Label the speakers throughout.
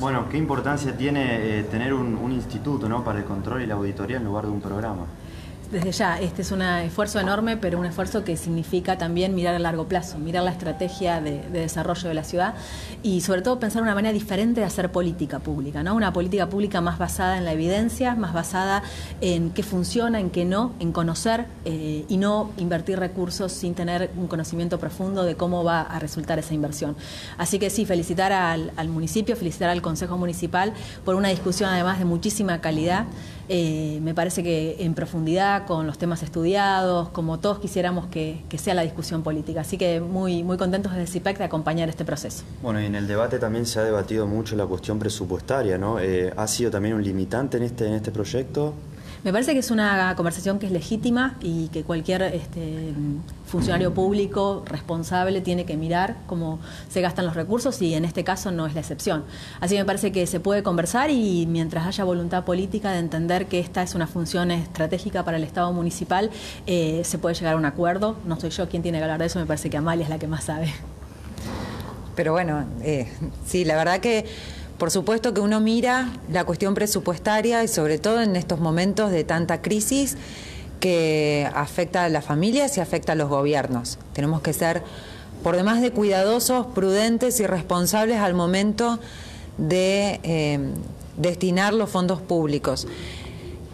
Speaker 1: Bueno, ¿qué importancia tiene eh, tener un, un instituto ¿no? para el control y la auditoría en lugar de un programa?
Speaker 2: Desde ya, este es un esfuerzo enorme, pero un esfuerzo que significa también mirar a largo plazo, mirar la estrategia de, desarrollo de la ciudad y sobre todo pensar una manera diferente de hacer política pública, ¿no? Una política pública más basada en la evidencia, más basada en qué funciona, en qué no, en conocer eh, y no invertir recursos sin tener un conocimiento profundo de cómo va a resultar esa inversión. Así que sí, felicitar al, al municipio, felicitar al Consejo Municipal por una discusión además de muchísima calidad. Eh, me parece que en profundidad, con los temas estudiados, como todos quisiéramos que, sea la discusión política. Así que muy, muy contentos desde CIPEC de acompañar este proceso.
Speaker 1: Bueno, y en el debate también se ha debatido mucho la cuestión presupuestaria, ¿no? Eh, ¿Ha sido también un limitante en este, en este proyecto?
Speaker 2: Me parece que es una conversación que es legítima y que cualquier este, funcionario público responsable tiene que mirar cómo se gastan los recursos y en este caso no es la excepción. Así que me parece que se puede conversar y mientras haya voluntad política de entender que esta es una función estratégica para el Estado municipal, eh, se puede llegar a un acuerdo. No soy yo quien tiene que hablar de eso, me parece que Amalia es la que más sabe.
Speaker 3: Pero bueno, eh, sí, la verdad que por supuesto que uno mira la cuestión presupuestaria y sobre todo en estos momentos de tanta crisis que afecta a las familias y afecta a los gobiernos. Tenemos que ser por demás de cuidadosos, prudentes y responsables al momento de eh, destinar los fondos públicos.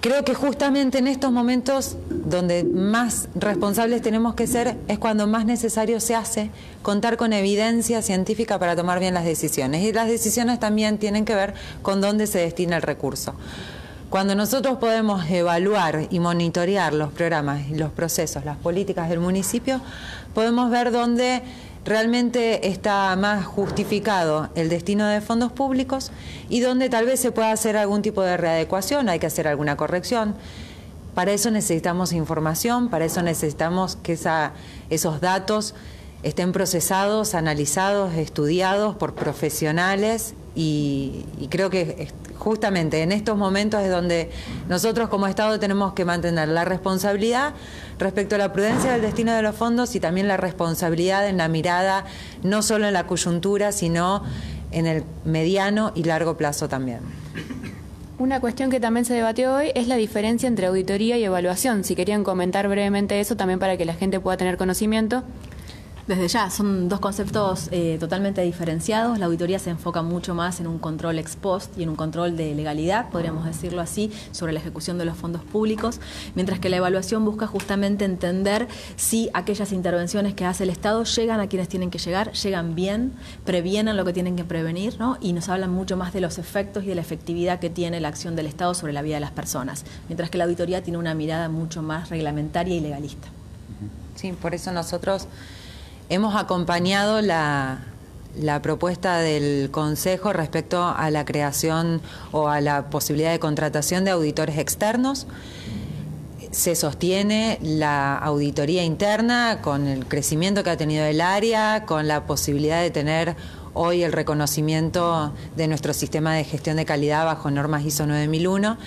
Speaker 3: Creo que justamente en estos momentos donde más responsables tenemos que ser es cuando más necesario se hace contar con evidencia científica para tomar bien las decisiones. Y las decisiones también tienen que ver con dónde se destina el recurso. Cuando nosotros podemos evaluar y monitorear los programas, los procesos, las políticas del municipio, podemos ver dónde realmente está más justificado el destino de fondos públicos y donde tal vez se pueda hacer algún tipo de readecuación, hay que hacer alguna corrección. Para eso necesitamos información, para eso necesitamos que esos datos estén procesados, analizados, estudiados por profesionales y, creo que justamente en estos momentos es donde nosotros como Estado tenemos que mantener la responsabilidad respecto a la prudencia del destino de los fondos y también la responsabilidad en la mirada no solo en la coyuntura, sino en el mediano y largo plazo también.
Speaker 4: Una cuestión que también se debatió hoy es la diferencia entre auditoría y evaluación. Si querían comentar brevemente eso también para que la gente pueda tener conocimiento.
Speaker 2: Desde ya, son dos conceptos eh, totalmente diferenciados. La auditoría se enfoca mucho más en un control ex post y en un control de legalidad, podríamos decirlo así, sobre la ejecución de los fondos públicos, mientras que la evaluación busca justamente entender si aquellas intervenciones que hace el Estado llegan a quienes tienen que llegar, llegan bien, previenen lo que tienen que prevenir, ¿no? y nos hablan mucho más de los efectos y de la efectividad que tiene la acción del Estado sobre la vida de las personas, mientras que la auditoría tiene una mirada mucho más reglamentaria y legalista.
Speaker 3: Sí, por eso nosotros Hemos acompañado la, propuesta del Consejo respecto a la creación o a la posibilidad de contratación de auditores externos. Se sostiene la auditoría interna con el crecimiento que ha tenido el área, con la posibilidad de tener hoy el reconocimiento de nuestro sistema de gestión de calidad bajo normas ISO 9001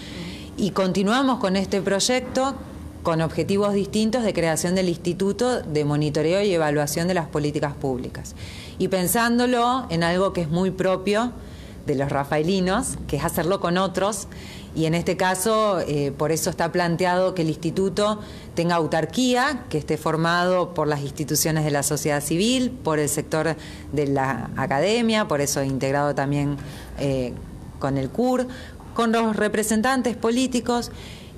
Speaker 3: y continuamos con este proyecto con objetivos distintos de creación del Instituto de Monitoreo y Evaluación de las Políticas Públicas. Y pensándolo en algo que es muy propio de los rafaelinos, que es hacerlo con otros, y en este caso eh, por eso está planteado que el instituto tenga autarquía, que esté formado por las instituciones de la sociedad civil, por el sector de la academia, por eso integrado también eh, con el CUR, con los representantes políticos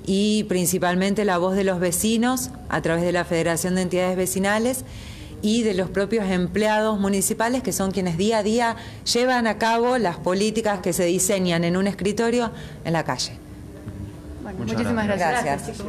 Speaker 3: y principalmente la voz de los vecinos a través de la Federación de Entidades Vecinales y de los propios empleados municipales que son quienes día a día llevan a cabo las políticas que se diseñan en un escritorio en la calle.
Speaker 4: muchísimas gracias.
Speaker 3: gracias.